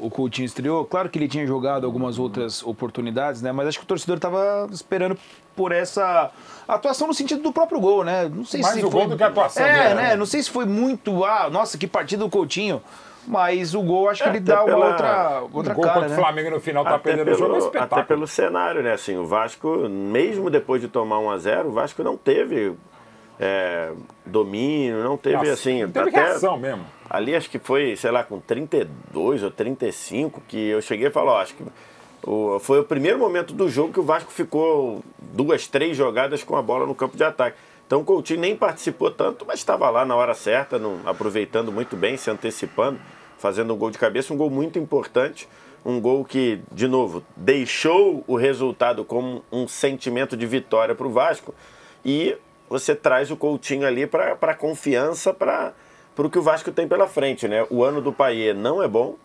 o Coutinho estreou, claro que ele tinha jogado algumas outras oportunidades, né? Mas acho que o torcedor estava esperando por essa atuação no sentido do próprio gol, né? Não sei Mais se o foi... gol do que a atuação É, dele, né? né? Não sei se foi muito, ah, nossa, que partida do Coutinho. Mas o gol acho que ele até dá uma pela- outra, O outra gol cara, contra né? o Flamengo no final tá Até perdendo o jogo, é um pelo, espetáculo. até pelo cenário, né? Assim, o Vasco, mesmo depois de tomar 1 a 0 o Vasco não teve é, domínio, não teve Nossa, assim. não teve até, reação mesmo. Ali acho que foi, sei lá, com 32 ou 35 que eu cheguei e falei, ó, acho que o- foi o primeiro momento do jogo que o Vasco ficou duas, três jogadas com a bola no campo de ataque. Então o Coutinho nem participou tanto, mas estava lá na hora certa, aproveitando muito bem, se antecipando, fazendo um gol de cabeça, um gol muito importante, um gol que, de novo, deixou o resultado como um sentimento de vitória para o Vasco e você traz o Coutinho ali para confiança, para o que o Vasco tem pela frente. Né? O ano do Paier não é bom,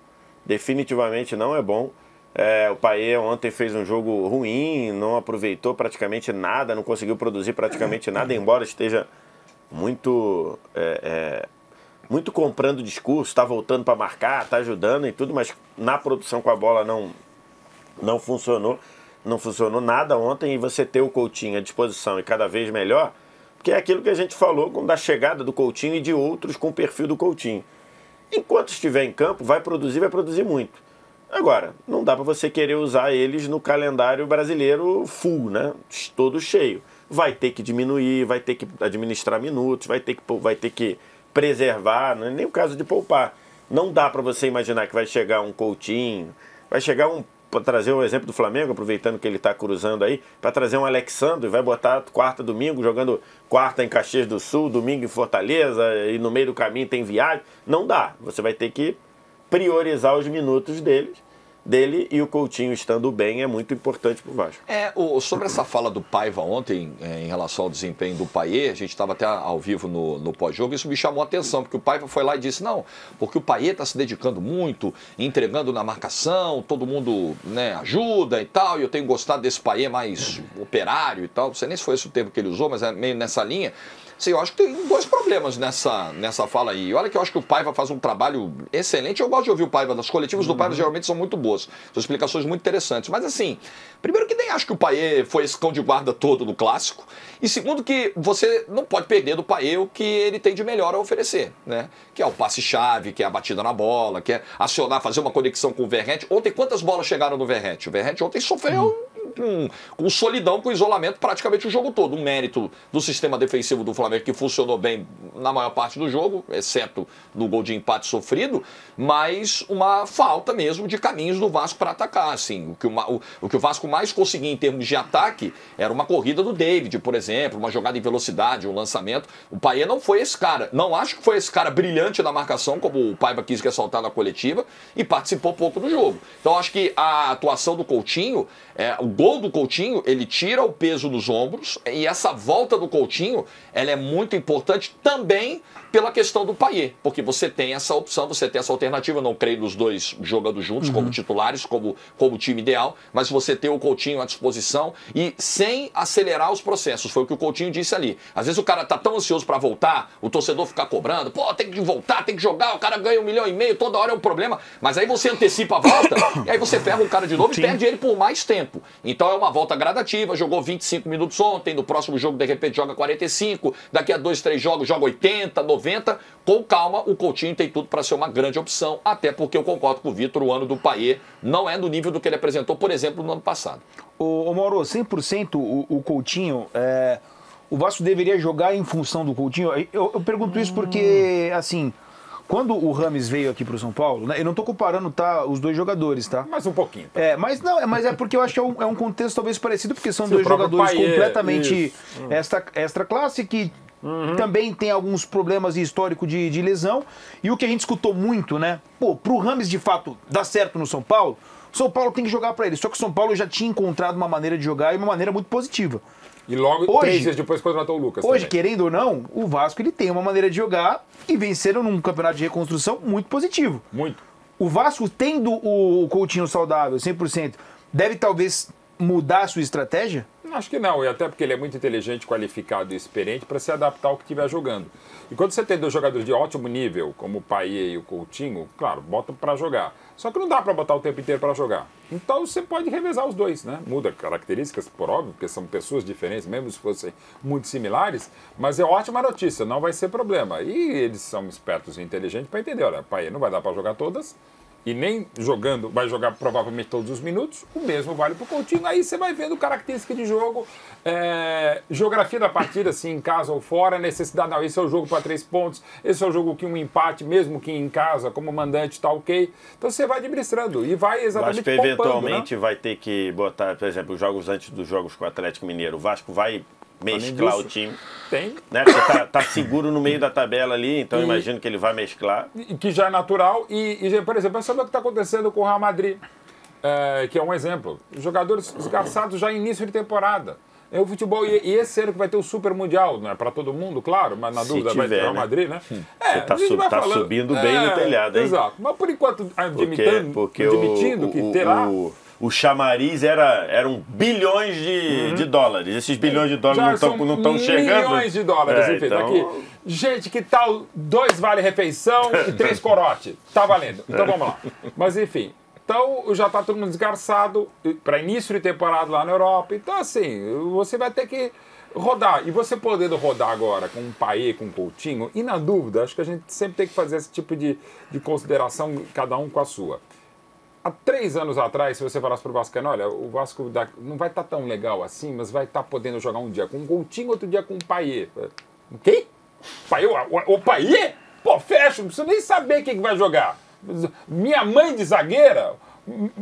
definitivamente não é bom. É, o Paier ontem fez um jogo ruim, não aproveitou praticamente nada, não conseguiu produzir praticamente nada, embora esteja muito é, é, muito comprando discurso, está voltando para marcar, está ajudando e tudo, mas na produção com a bola não, não funcionou. Não funcionou nada ontem e você ter o Coutinho à disposição e cada vez melhor, porque é aquilo que a gente falou com da chegada do Coutinho e de outros com o perfil do Coutinho. Enquanto estiver em campo, vai produzir, vai produzir muito. Agora, não dá para você querer usar eles no calendário brasileiro full, né? Todo cheio. Vai ter que diminuir, vai ter que administrar minutos, vai ter que, vai ter que preservar, não é nem o caso de poupar. Não dá para você imaginar que vai chegar um Coutinho, vai chegar um trazer o exemplo do Flamengo, aproveitando que ele está cruzando aí, para trazer um Alexandre, vai botar quarta, domingo, jogando quarta em Caxias do Sul, domingo em Fortaleza, e no meio do caminho tem viagem. Não dá. Você vai ter que priorizar os minutos deles, dele e o Coutinho estando bem é muito importante para o Vasco. É, o- sobre essa fala do Paiva ontem, é, em relação ao desempenho do Paier, a gente estava até ao vivo no, no pós-jogo, isso me chamou a atenção, porque o Paiva foi lá e disse, não, porque o Paier está se dedicando muito, entregando na marcação, todo mundo né, ajuda e tal, e eu tenho gostado desse Paier mais operário e tal, não sei nem se foi esse o termo que ele usou, mas é meio nessa linha. Sim, eu acho que tem dois problemas nessa, nessa fala aí. Olha que eu acho que o Paiva faz um trabalho excelente. Eu gosto de ouvir o Paiva. As coletivas do Paiva geralmente são muito boas. São explicações muito interessantes. Mas assim, primeiro que nem acho que o Paier foi esse cão de guarda todo do clássico. E segundo que você não pode perder do Paier o que ele tem de melhor a oferecer, né? Que é o passe-chave, que é a batida na bola, que é acionar, fazer uma conexão com o Verrete. Ontem, quantas bolas chegaram no Verrete? O Verrete ontem sofreu com, com solidão, com isolamento praticamente o jogo todo. Um mérito do sistema defensivo do Flamengo que funcionou bem na maior parte do jogo, exceto no gol de empate sofrido, mas uma falta mesmo de caminhos do Vasco para atacar. Assim. O, que o, o, o que o Vasco mais conseguia em termos de ataque era uma corrida do David, por exemplo, uma jogada em velocidade, um lançamento. O Paê não foi esse cara. Não acho que foi esse cara brilhante na marcação, como o Paiva quis ressaltar na coletiva, e participou pouco do jogo. Então acho que a atuação do Coutinho, é, o gol do Coutinho, ele tira o peso dos ombros, e essa volta do Coutinho, ela é muito importante também pela questão do Paier, porque você tem essa opção, você tem essa alternativa, eu não creio nos dois jogando juntos como titulares, como, como time ideal, mas você ter o Coutinho à disposição e sem acelerar os processos, foi o que o Coutinho disse ali. Às vezes o cara tá tão ansioso para voltar, o torcedor ficar cobrando, pô, tem que voltar, tem que jogar, o cara ganha um milhão e meio, toda hora é um problema, mas aí você antecipa a volta, e aí você ferra o cara de novo e perde ele por mais tempo. Então é uma volta gradativa, jogou 25 minutos ontem, no próximo jogo de repente joga 45, daqui a dois, três jogos joga 80, 90, com calma, o Coutinho tem tudo para ser uma grande opção, até porque eu concordo com o Vitor, o ano do Paier não é no nível do que ele apresentou, por exemplo, no ano passado. Ô, ô Mauro, 100% o, o Coutinho, é, o Vasco deveria jogar em função do Coutinho? Eu, eu pergunto isso porque, assim, quando o Rames veio aqui pro São Paulo, né, eu não tô comparando tá, os dois jogadores, tá? Mais um pouquinho. tá? É, mas não, é- mas é porque eu acho que é um, é um contexto talvez parecido, porque são Sim, dois o jogadores Paier, completamente isso. Extra, extra classe que também tem alguns problemas de histórico de, de lesão. E o que a gente escutou muito, né? Pô, pro Rames de fato dar certo no São Paulo, o São Paulo tem que jogar pra ele. Só que o São Paulo já tinha encontrado uma maneira de jogar e uma maneira muito positiva. E logo, Hoje- três dias depois, contratou o Lucas. Hoje, também. querendo ou não, o Vasco ele tem uma maneira de jogar e venceram num campeonato de reconstrução muito positivo. Muito. O Vasco, tendo o Coutinho saudável, 100%, deve talvez mudar a sua estratégia? Acho que não, e até porque ele é muito inteligente, qualificado e experiente para se adaptar ao que estiver jogando. E quando você tem dois jogadores de ótimo nível, como o Paier e o Coutinho, claro, bota para jogar. Só que não dá para botar o tempo inteiro para jogar. Então você pode revezar os dois, né? Muda características, por óbvio, porque são pessoas diferentes, mesmo se fossem muito similares, mas é ótima notícia, não vai ser problema. E eles são espertos e inteligentes para entender, olha, Paier não vai dar para jogar todas, e nem jogando, vai jogar provavelmente todos os minutos, o mesmo vale para o Coutinho. Aí você vai vendo característica de jogo, é, geografia da partida, se em casa ou fora, necessidade, não, esse é o jogo para três pontos, esse é o jogo que um empate, mesmo que em casa, como mandante, está ok. Então você vai administrando e vai exatamente que poupando, eventualmente né? vai ter que botar, por exemplo, os jogos antes dos jogos com o Atlético Mineiro. O Vasco vai mesclar o time. Tem, Né? Porque tá, tá seguro no meio da tabela ali, então E- imagino que ele vai mesclar. que já é natural. E, e, por exemplo, sabe o que está acontecendo com o Real Madrid? É, que é um exemplo. Jogadores esgarçados já início de temporada. É o futebol, e, e esse ano que vai ter o Super Mundial, não é para todo mundo, claro, mas na Se dúvida vai ter tiver, o Real né? Madrid, né? Tá a gente sub- vai tá subindo bem no telhado, hein? Exato. Mas por enquanto, Porque, admitando, porque admitindo o, que o, terá. o, o chamariz era, eram bilhões de, de dólares. Esses bilhões de dólares já não estão chegando. milhões de dólares, É, enfim, então- aqui. Gente, que tal dois vale-refeição e três corote? Tá valendo. Então vamos lá. Mas enfim, então já tá todo mundo desgarçado para início de temporada lá na Europa. Então assim, você vai ter que rodar. E você podendo rodar agora com um Paê, com um Coutinho, e na dúvida, acho que a gente sempre tem que fazer esse tipo de, de consideração, cada um com a sua. Há três anos atrás, se você falasse para o Vasco, olha, o Vasco não vai estar tão legal assim, mas vai estar podendo jogar um dia com um Coutinho, outro dia com um Paier. O quê? O, o Paier? Pô, fecha, não preciso nem saber quem que vai jogar. Minha mãe de zagueira,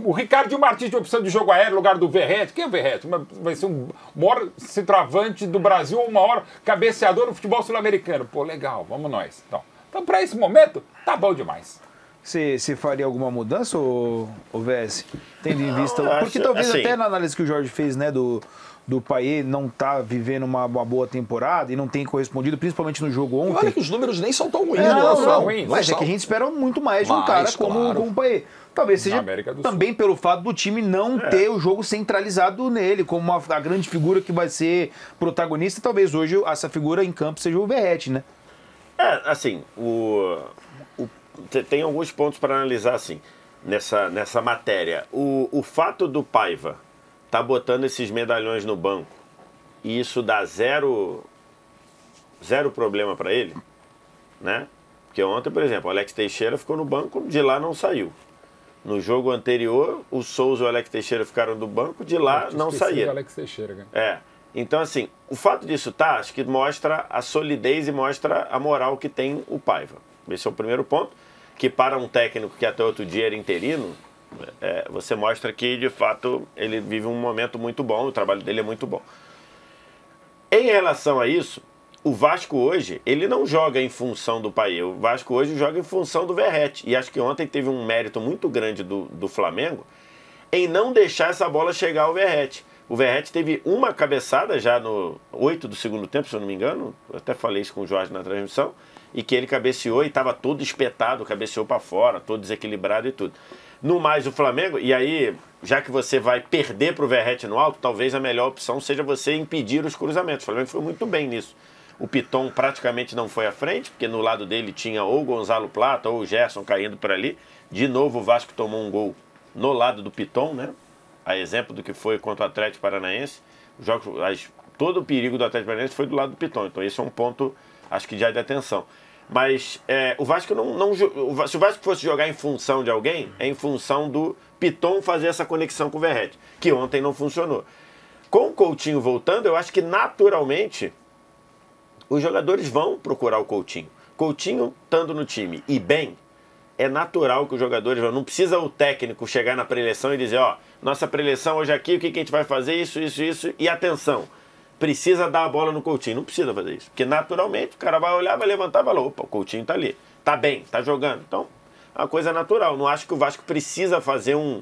o Ricardo Martins de opção de jogo aéreo no lugar do Verrete. Quem é o Verrete? Vai ser um maior centroavante do Brasil ou o maior cabeceador no futebol sul-americano. Pô, legal, vamos nós. Então, então para esse momento, tá bom demais. Você, faria alguma mudança, ô VS? Tendo em vista. acho, Porque talvez assim- até na análise que o Jorge fez, né, do, do Paier não tá vivendo uma, uma boa temporada e não tem correspondido, principalmente no jogo E olha ontem. que os números nem são tão ruins. É, né, não, Rafael? não, ruins. mas é são. que a gente espera muito mais de um cara como, claro. como o Paier. Talvez seja também pelo fato do time não ter o jogo centralizado nele, como uma, a grande figura que vai ser protagonista. Talvez hoje essa figura em campo seja o Verrete, né? É, assim, o, tem alguns pontos para analisar assim nessa, nessa matéria. O, o fato do Paiva tá botando esses medalhões no banco e isso dá zero zero problema para ele, né? Porque ontem, por exemplo, o Alex Teixeira ficou no banco, de lá não saiu. No jogo anterior, o Souza e o Alex Teixeira ficaram no banco, de lá não do saíram. Alex Teixeira, cara. É. Então, assim, o fato disso tá, acho que mostra a solidez e mostra a moral que tem o Paiva. Esse é o primeiro ponto. Que para um técnico que até outro dia era interino, é, você mostra que, de fato, ele vive um momento muito bom, o trabalho dele é muito bom. Em relação a isso, o Vasco hoje, ele não joga em função do Paier. O Vasco hoje joga em função do Verrete. E acho que ontem teve um mérito muito grande do, do Flamengo em não deixar essa bola chegar ao Verrete. O Verrete teve uma cabeçada já no 8 do segundo tempo, se eu não me engano. Eu até falei isso com o Jorge na transmissão. E que ele cabeceou e estava todo espetado, cabeceou para fora, todo desequilibrado e tudo. No mais, o Flamengo, e aí, já que você vai perder para o Verrete no alto, talvez a melhor opção seja você impedir os cruzamentos. O Flamengo foi muito bem nisso. O Piton praticamente não foi à frente, porque no lado dele tinha ou Gonzalo Plata ou o Gerson caindo por ali. De novo, o Vasco tomou um gol no lado do Piton, né? A exemplo do que foi contra o Atlético Paranaense. As- todo o perigo do Atlético Paranaense foi do lado do Piton. Então, esse é um ponto, acho que já de atenção. Mas é, o Vasco não. não se o Vasco fosse jogar em função de alguém, é em função do Piton fazer essa conexão com o Verrete, que ontem não funcionou. Com o Coutinho voltando, eu acho que naturalmente os jogadores vão procurar o Coutinho. Coutinho estando no time e bem, é natural que os jogadores vão. Não precisa o técnico chegar na preleção e dizer, ó, nossa preleção hoje aqui, o que, que a gente vai fazer? Isso, isso, isso. E atenção, precisa dar a bola no Coutinho. Não precisa fazer isso. Porque naturalmente o cara vai olhar, vai levantar e vai falar, opa, o Coutinho tá ali. Tá bem, tá jogando. Então, é uma coisa natural. Não acho que o Vasco precisa fazer um,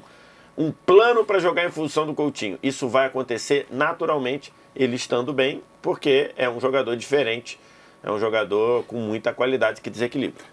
um plano para jogar em função do Coutinho. Isso vai acontecer naturalmente, ele estando bem, porque é um jogador diferente, é um jogador com muita qualidade que desequilibra.